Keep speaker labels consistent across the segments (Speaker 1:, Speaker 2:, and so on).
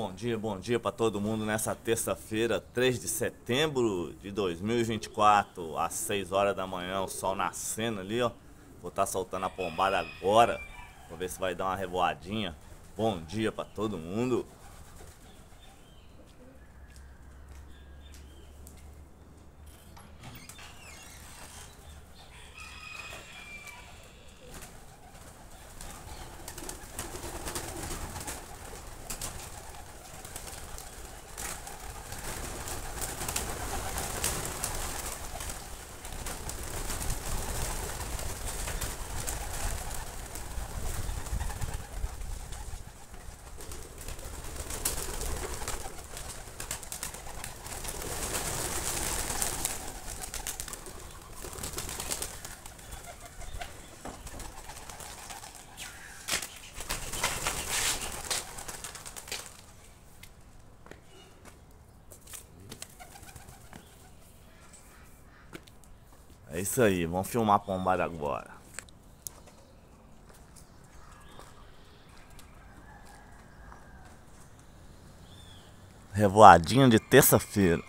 Speaker 1: Bom dia, bom dia para todo mundo nessa terça-feira, 3 de setembro de 2024, às 6 horas da manhã, o sol nascendo ali, ó. Vou estar tá soltando a pombada agora, vou ver se vai dar uma revoadinha. Bom dia para todo mundo. É isso aí, vamos filmar a pombada agora. Revoadinha de terça-feira.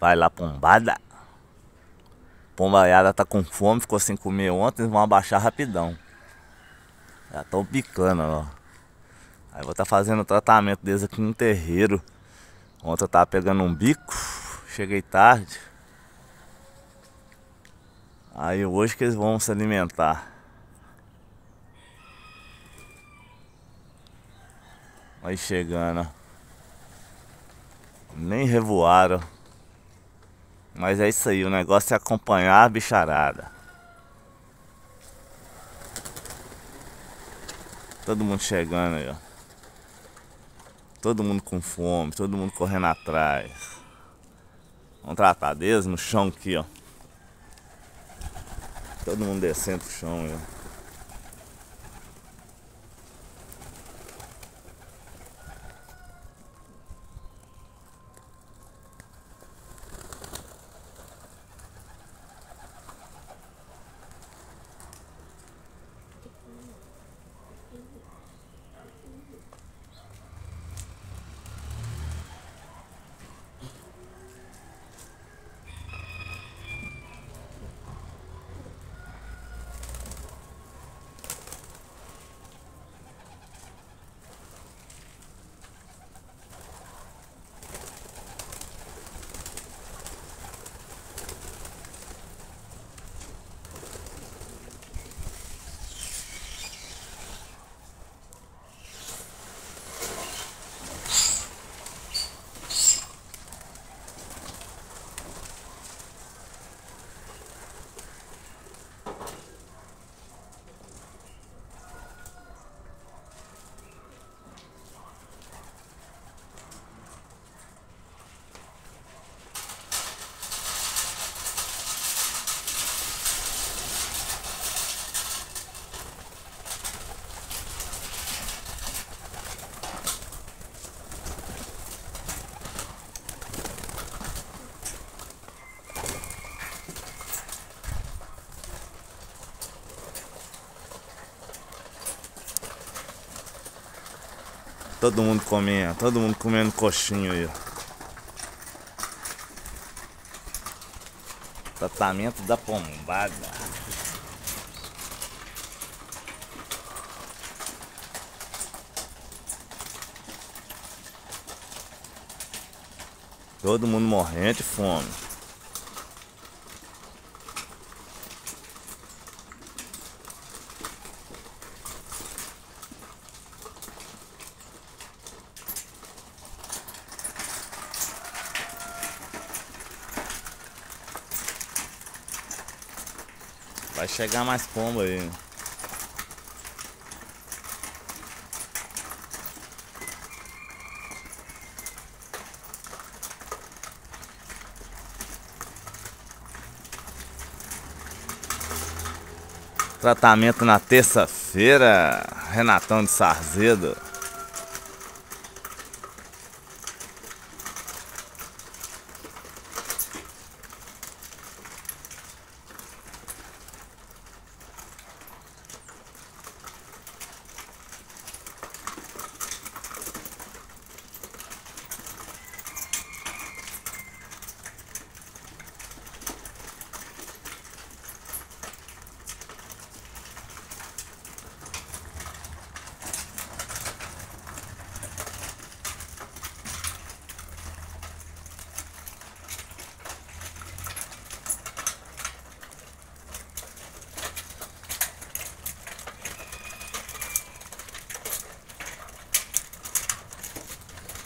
Speaker 1: Vai lá, pombada. Pombaiada tá com fome, ficou sem comer ontem, vão abaixar rapidão. Já estão picando, ó. Aí vou estar tá fazendo o tratamento deles aqui no terreiro. Ontem eu tava pegando um bico, cheguei tarde. Aí hoje que eles vão se alimentar. Aí chegando. Nem revoaram. Mas é isso aí, o negócio é acompanhar a bicharada. Todo mundo chegando aí, ó. Todo mundo com fome, todo mundo correndo atrás. Tratar deles no chão aqui, ó. Todo mundo descendo pro chão, ó. Todo mundo comendo, todo mundo comendo coxinho aí. Tratamento da pombada. Todo mundo morrendo de fome. chegar mais pomba aí. Tratamento na terça-feira, Renatão de Sarzedo.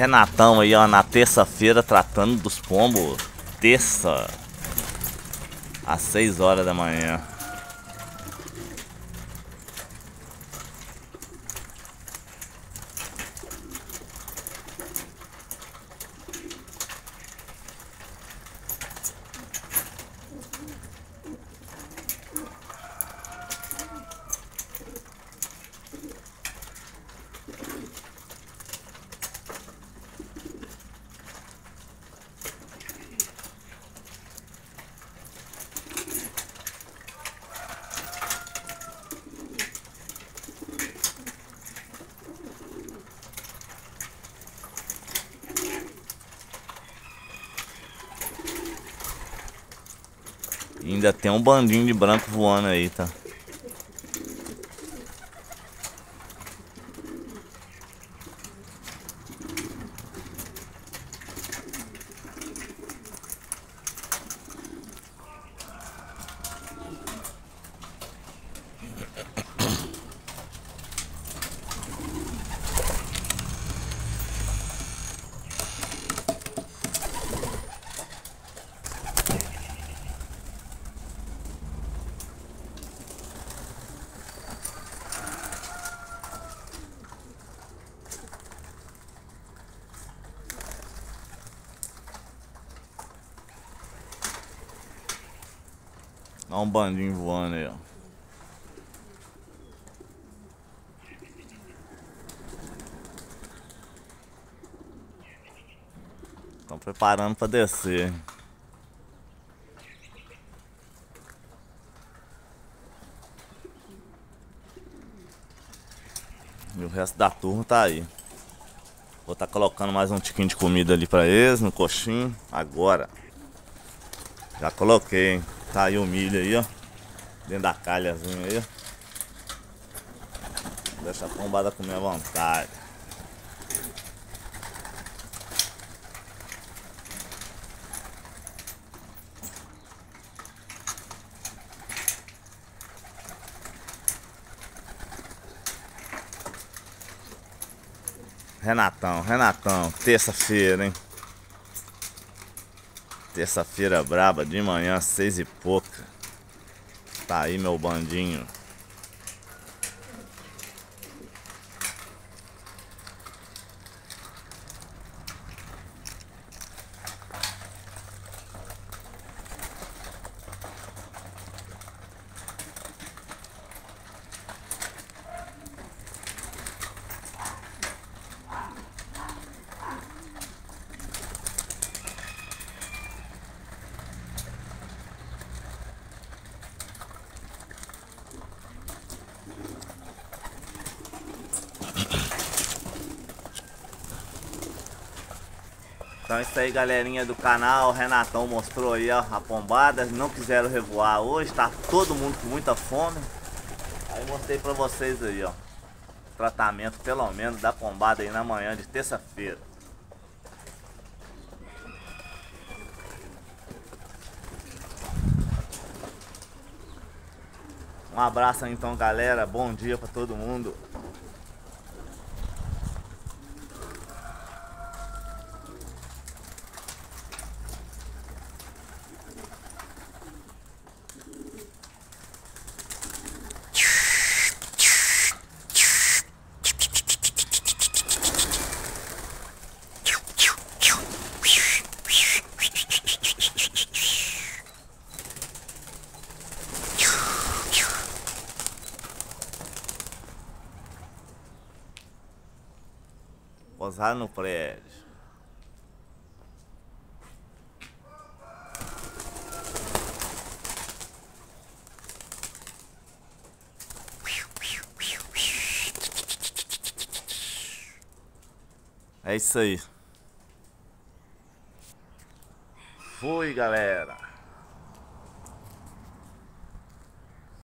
Speaker 1: Renatão aí, ó, na terça-feira tratando dos pombos. Terça. Às 6 horas da manhã. Ainda tem um bandinho de branco voando aí, tá? Olha um bandinho voando aí, ó. Estão preparando para descer. E o resto da turma tá aí. Vou estar tá colocando mais um tiquinho de comida ali para eles no coxinho agora. Já coloquei, hein? Tá aí o milho aí, ó. Dentro da calhazinha aí, ó. Deixa a pombada comer à vontade. Renatão, Renatão, terça-feira, hein? Terça-feira braba de manhã, seis e pouca. Tá aí meu bandinho. Então é isso aí galerinha do canal, o Renatão mostrou aí ó, a pombada, não quiseram revoar hoje, tá todo mundo com muita fome. Aí mostrei pra vocês aí ó, tratamento pelo menos da pombada aí na manhã de terça-feira. Um abraço então galera, bom dia pra todo mundo. Posar no prédio. É isso aí. Fui, galera.